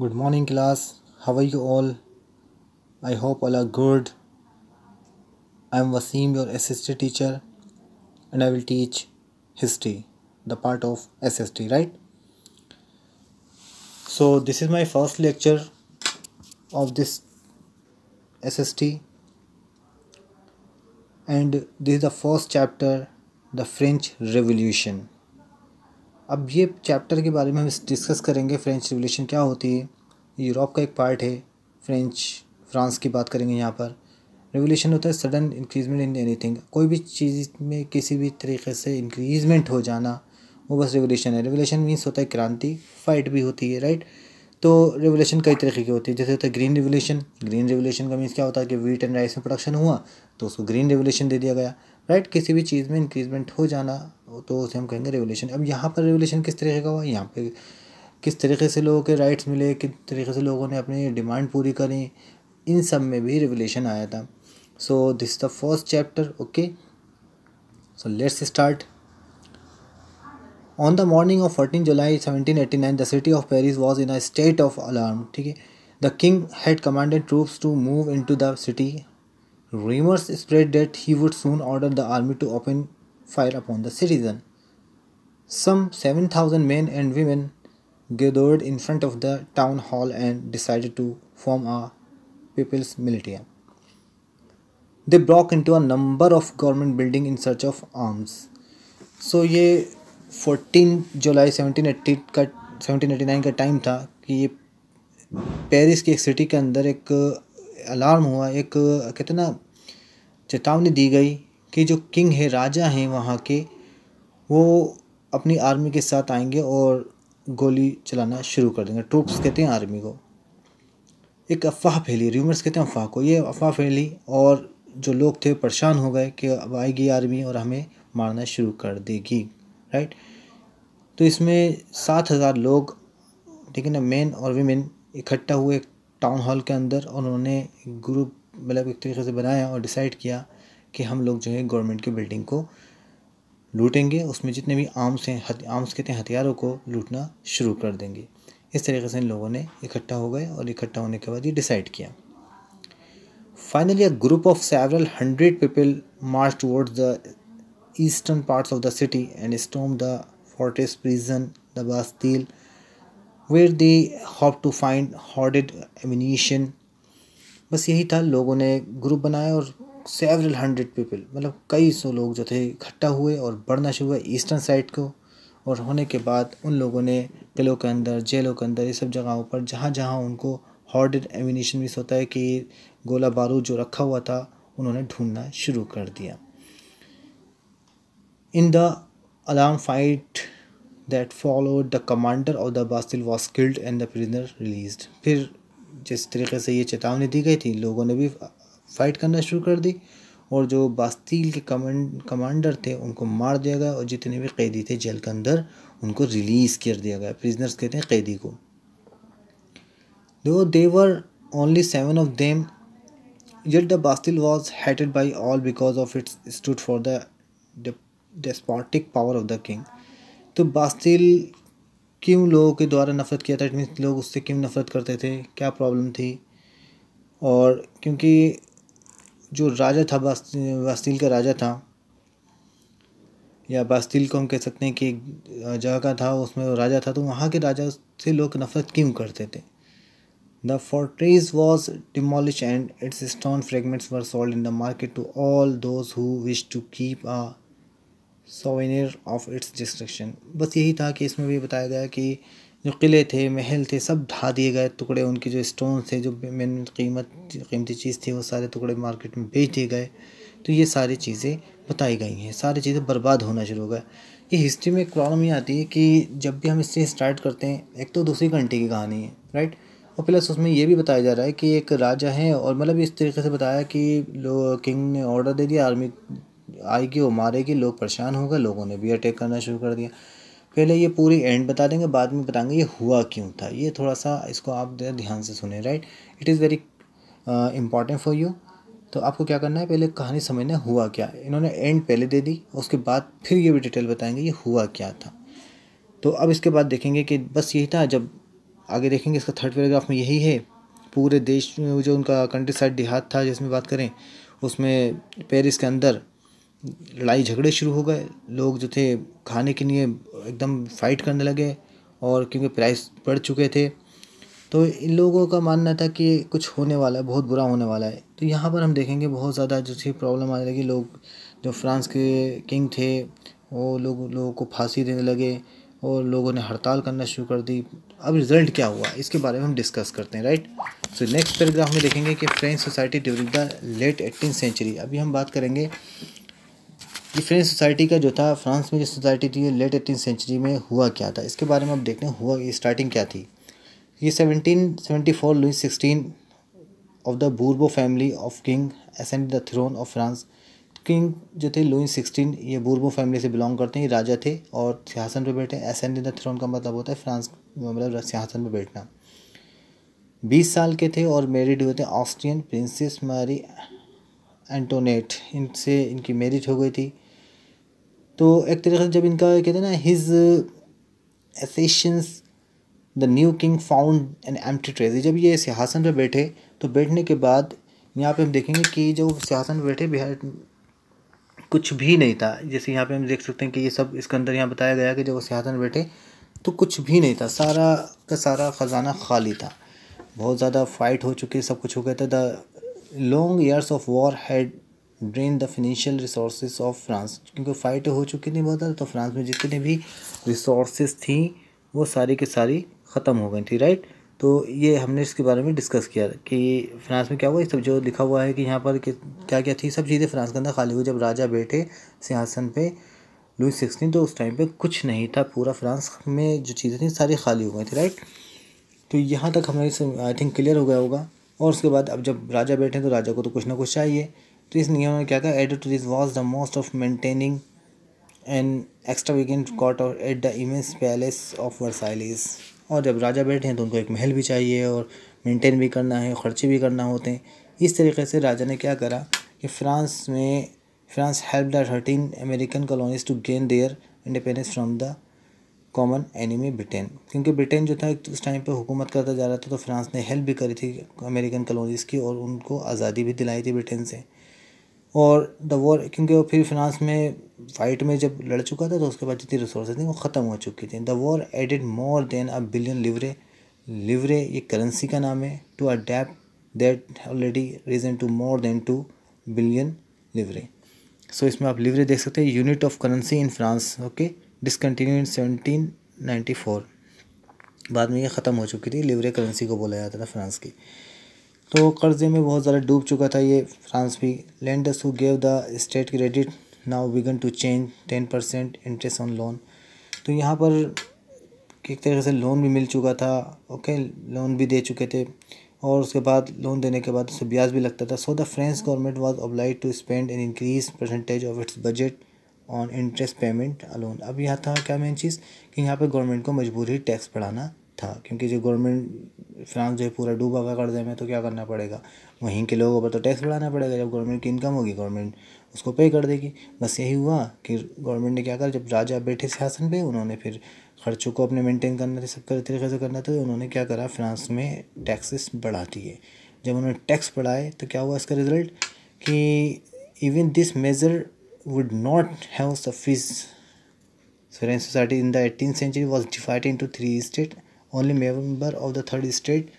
Good morning, class. How are you all? I hope all are good. I am Wasim, your SST teacher, and I will teach history, the part of SST, right? So, this is my first lecture of this SST, and this is the first chapter, the French Revolution. अब ये chapter के बारे में हम discuss करेंगे French revolution क्या होती है? यूरोप का एक पार्ट है फ्रेंच फ्रांस की बात करेंगे यहाँ पर। रिवोल्यूशन होता है सडन इंक्रीजमेंट इन एनीथिंग कोई भी चीज़ में किसी भी तरीके से इंक्रीजमेंट हो जाना, वो बस रिवोल्यूशन है। रिवोल्यूशन मीन्स होता है क्रांति फाइट भी होती है राइट तो रिवोल्यूशन कई तरीके की होती है। जैसे होता है ग्रीन रिवोल्यूशन ग्रीन रिवोल्यूशन का मीन्स क्या होता है कि वीट एंड राइस में प्रोडक्शन हुआ तो उसको ग्रीन रिवोल्यूशन दे दिया गया। राइट किसी भी चीज़ में इंक्रीजमेंट हो जाना तो उसे हम कहेंगे रेवोल्यूशन अब यहाँ पर रेवोल्यूशन किस तरीके का हुआ? यहाँ पे किस तरीके से लोगों के राइट्स मिले? किस तरीके से लोगों ने अपनी डिमांड पूरी करी? इन सब में भी रेवोल्यूशन आया था। So this the first chapter okay so let's start on the morning of fourteen July seventeen eighty nine the city of Paris was in a state of alarm ठीक है the king had commanded troops to move into the city Rumors spread that he would soon order the army to open fire upon the citizen. Some 7,000 men and women gathered in front of the town hall and decided to form a people's militia. They broke into a number of government buildings in search of arms. So ये 14 जुलाई 1780 का 1789 का time था कि ये Paris की एक city के अंदर एक अलार्म हुआ, एक, कहते ना, चेतावनी दी गई कि जो किंग है, राजा हैं वहाँ के, वो अपनी आर्मी के साथ आएँगे और गोली चलाना शुरू कर देंगे। ट्रूप्स कहते हैं आर्मी को। एक अफवाह फैली र्यूमर्स कहते हैं अफवाह को। ये अफवाह फैली और जो लोग थे, परेशान हो गए कि अब आएगी आर्मी और हमें मारना शुरू कर देगी राइट तो इसमें सात हज़ार लोग, ठीक है ना मेन और वीमेन इकट्ठा हुए टाउन हॉल के अंदर उन्होंने ग्रुप मतलब एक तरीके से बनाया और डिसाइड किया कि हम लोग जो है गवर्नमेंट की बिल्डिंग को लूटेंगे। उसमें जितने भी आर्म्स हैं आर्म्स हैं हथियारों को लूटना शुरू कर देंगे। इस तरीके से इन लोगों ने इकट्ठा हो गए और इकट्ठा होने के बाद ये डिसाइड किया। Finally a group of several hundred people march towards the eastern parts of the city and storm the fortress prison the Bastille where they hope to find hoarded ammunition बस यही था, लोगों ने ग्रुप बनाया और several hundred people मतलब कई सौ लोग जो थे, इकट्ठा हुए और बढ़ना शुरू हुआ ईस्टर्न साइड को। और होने के बाद उन लोगों ने किलों के अंदर, जेलों के अंदर, ये सब जगहों पर जहाँ जहाँ उनको हॉर्डेड एमिनेशन मिस होता है, कि गोला बारूद जो रखा हुआ था, उन्होंने ढूंढना शुरू कर दिया। In the alarm fight that followed the commander of the Bastille was killed and the prisoner release फिर जिस तरीके से ये चेतावनी दी गई थी, लोगों ने भी फाइट करना शुरू कर दी और जो बास्तील के कमांड कमांडर थे, उनको मार दिया गया और जितने भी कैदी थे जेल के अंदर, उनको रिलीज़ कर दिया गया। प्रिजनर्स कहते हैं कैदी को। Though there were only seven of them yet the Bastille was hated by all because of its stood for the despotic power of the king तो बास्तिल क्यों लोगों के द्वारा नफ़रत किया था? इट मीन्स लोग उससे क्यों नफ़रत करते थे? क्या प्रॉब्लम थी? और क्योंकि जो राजा था बास्तील का राजा था, या बास्तील को हम कह सकते हैं कि एक जगह का था, उसमें राजा था तो वहाँ के राजा से लोग नफ़रत क्यों करते थे? The fortress was demolish and its stone fragments were sold in the market to all those who wish to keep a souvenir of its destruction बस यही था कि इसमें भी बताया गया कि जो किले थे, महल थे, सब ढा दिए गए टुकड़े, उनके जो स्टोन थे, जो मेन कीमत, कीमती चीज़ थी, वो सारे टुकड़े मार्केट में बेच दिए गए। तो ये सारी चीज़ें बताई गई हैं। सारी चीज़ें बर्बाद होना शुरू हो गया ये हिस्ट्री में एक प्रॉब्लम ये आती है कि जब भी हम हिस्ट्री स्टार्ट करते हैं, एक तो दूसरी घंटे की कहानी है राइट और प्लस उसमें ये भी बताया जा रहा है कि एक राजा है और मतलब इस तरीके से बताया कि किंग ने ऑर्डर दे दिया आर्मी आएगी वो मारेगी लोग परेशान हो गए, लोगों ने भी अटैक करना शुरू कर दिया। पहले ये पूरी एंड बता देंगे, बाद में बताएँगे ये हुआ क्यों था। ये थोड़ा सा इसको आप ध्यान से सुने right it is very important for you तो आपको क्या करना है? पहले कहानी समझना हुआ क्या? इन्होंने एंड पहले दे दी, उसके बाद फिर ये भी डिटेल बताएँगे ये हुआ क्या था। तो अब इसके बाद देखेंगे कि बस यही था, जब आगे देखेंगे इसका थर्ड पैराग्राफ में यही है। पूरे देश में जो उनका कंट्री साइड देहात था जिसमें बात करें, उसमें पेरिस के अंदर लड़ाई झगड़े शुरू हो गए। लोग जो थे खाने के लिए एकदम फाइट करने लगे और क्योंकि प्राइस बढ़ चुके थे तो इन लोगों का मानना था कि कुछ होने वाला है, बहुत बुरा होने वाला है। तो यहाँ पर हम देखेंगे बहुत ज़्यादा जो थी प्रॉब्लम आने लगी। लोग जो फ्रांस के किंग थे, वो लोग, लोगों को फांसी देने लगे और लोगों ने हड़ताल करना शुरू कर दी। अब रिज़ल्ट क्या हुआ, इसके बारे में हम डिस्कस करते हैं राइट सो नेक्स्ट पैराग्राफ में देखेंगे कि French society during the late eighteen century अभी हम बात करेंगे कि फ्रेंच सोसाइटी का जो था, फ्रांस में जो सोसाइटी थी, लेट एटीन सेंचुरी में हुआ क्या था? इसके बारे में अब देखते हैं, हुआ, ये स्टार्टिंग क्या थी? ये seventeen seventy four Louis sixteen of the Bourbon family of king ascend the throne of France king जो थे लुइस सिक्सटीन ये बूर्बो फैमिली से बिलोंग करते हैं, ये राजा थे और सिंहासन पर बैठे एसेंड द थ्रोन का मतलब होता है फ्रांस मतलब सिंहासन पर बैठना। बीस साल के थे और मैरिड हुए थे ऑस्ट्रियन प्रिंसेस मारी एंटोनेट इनसे, इनकी मैरिज हो गई थी। तो एक तरीके से जब इनका, कहते हैं ना his accessions the new king found an empty treasury जब ये सिंहासन पर बैठे तो बैठने के बाद यहाँ पे हम देखेंगे कि जो सिंहासन पर बैठे, बिहार, कुछ भी नहीं था। जैसे यहाँ पे हम देख सकते हैं कि ये सब इसके अंदर यहाँ बताया गया कि जब वो सिंहासन बैठे तो कुछ भी नहीं था। सारा का सारा ख़जाना खाली था। बहुत ज़्यादा फाइट हो चुकी, सब कुछ हो गया था। The long years of war had drain the financial resource of France क्योंकि फाइट हो चुकी थी बहुत ज़्यादा तो फ्रांस में जितनी भी रिसोर्स थी, वो सारी की सारी ख़त्म हो गई थी राइट तो ये हमने इसके बारे में डिस्कस किया कि फ्रांस में क्या हुआ? ये सब जो लिखा हुआ है कि यहाँ पर क्या क्या थी, सब चीज़ें फ्रांस के अंदर खाली हुई। जब राजा बैठे सिंहासन पे लुई सिक्सटीन तो उस टाइम पे कुछ नहीं था, पूरा फ्रांस में जो चीज़ें थी सारी खाली हो गई थी राइट तो यहाँ तक हमें आई थिंक क्लियर हो गया होगा। और उसके बाद अब जब राजा बैठे तो राजा को तो कुछ ना कुछ चाहिए। तो इस नियम में क्या था added to this was the most of maintaining an extravagant court at the immense palace of Versailles और जब राजा बैठे हैं तो उनको एक महल भी चाहिए और मेंटेन भी करना है, खर्चे भी करना होते हैं। इस तरीके से राजा ने क्या करा कि फ्रांस में, France help the thirteen American colonies to gain their independence from the common enemy Britain क्योंकि ब्रिटेन जो था उस टाइम पे हुकूमत करता जा रहा था तो फ्रांस ने हेल्प भी करी थी अमेरिकन कॉलोनीज़ की और उनको आज़ादी भी दिलाई थी ब्रिटेन से। और द वॉर क्योंकि वो फिर फ्रांस में फाइट में जब लड़ चुका था तो उसके बाद जितनी रिसोर्सेज थी, वो ख़त्म हो चुकी थी। The war added more than a billion livres livres ये करेंसी का नाम है to adapt that already risen to more than two billion livres so इसमें आप लिवरे देख सकते हैं unit of currency in France okay discontinue in seventeen ninety four बाद में ये ख़त्म हो चुकी थी लिवरे करेंसी को बोला जाता था फ्रांस की। तो कर्जे में बहुत ज़्यादा डूब चुका था ये फ्रांस भी। Lenders who gave the state credit now began to change ten percent interest on loan तो यहाँ पर एक तरीके से लोन भी मिल चुका था ओके लोन भी दे चुके थे और उसके बाद लोन देने के बाद उससे ब्याज भी लगता था। So the French government was oblige to spend an increase percentage of its budget on interest payment alone अब यहाँ था क्या मेन चीज़? कि यहाँ पर गवर्नमेंट को मजबूरी टैक्स बढ़ाना था। क्योंकि जो गवर्नमेंट फ्रांस जो है पूरा डूबा हुआ कर्जे में तो क्या करना पड़ेगा? वहीं के लोगों पर तो टैक्स बढ़ाना पड़ेगा। जब गवर्नमेंट की इनकम होगी गवर्नमेंट उसको पे कर देगी। बस यही हुआ कि गवर्नमेंट ने क्या करा? जब राजा बैठे सिंहासन पे, उन्होंने फिर खर्चों को अपने मेंटेन करना थे सब तरीके से करना था उन्होंने क्या करा? फ्रांस में टैक्सेस बढ़ा दिए। जब उन्होंने टैक्स बढ़ाए तो क्या हुआ इसका रिज़ल्ट कि even this measure would not have suffice French society in the 18th century was divided into three states. Only member of the third state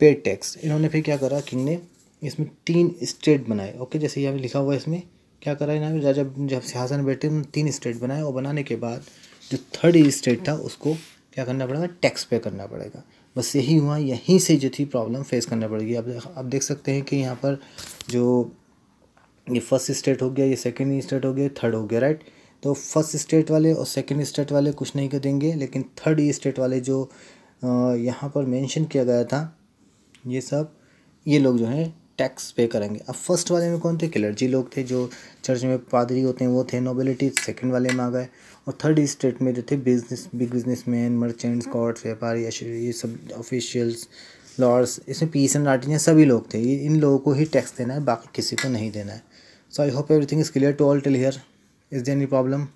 paid tax इन्होंने फिर क्या करा? किंग ने इसमें तीन स्टेट बनाए। ओके जैसे यहाँ लिखा हुआ है इसमें, क्या करा इन्होंने? राजा जब सिंहासन बैठे, उन्होंने तीन स्टेट बनाए और बनाने के बाद जो थर्ड स्टेट था, उसको क्या करना पड़ेगा? टैक्स पे करना पड़ेगा। बस यही हुआ, यहीं से जो थी प्रॉब्लम फेस करना पड़ेगी। अब आप देख सकते हैं कि यहाँ पर जो ये फ़र्स्ट स्टेट हो गया, ये सेकेंड स्टेट हो गया थर्ड हो गया राइट तो फ़र्स्ट स्टेट वाले और सेकंड स्टेट वाले कुछ नहीं देंगे लेकिन थर्ड स्टेट वाले जो यहाँ पर मेंशन किया गया था, ये सब, ये लोग जो हैं टैक्स पे करेंगे। अब फ़र्स्ट वाले में कौन थे? क्लर्जी लोग थे जो चर्च में पादरी होते हैं, वो थे नोबिलिटी सेकंड वाले में आ गए। और थर्ड स्टेट में जो थे business big business man merchants courts व्यापारी ये सब ऑफिशियल्स लॉर्ड्स इसमें पीस एंड आर्टिन सभी लोग थे। इन लोगों को ही टैक्स देना है, बाकी किसी को नहीं देना है। So I hope everything is clear to all till here is there any problem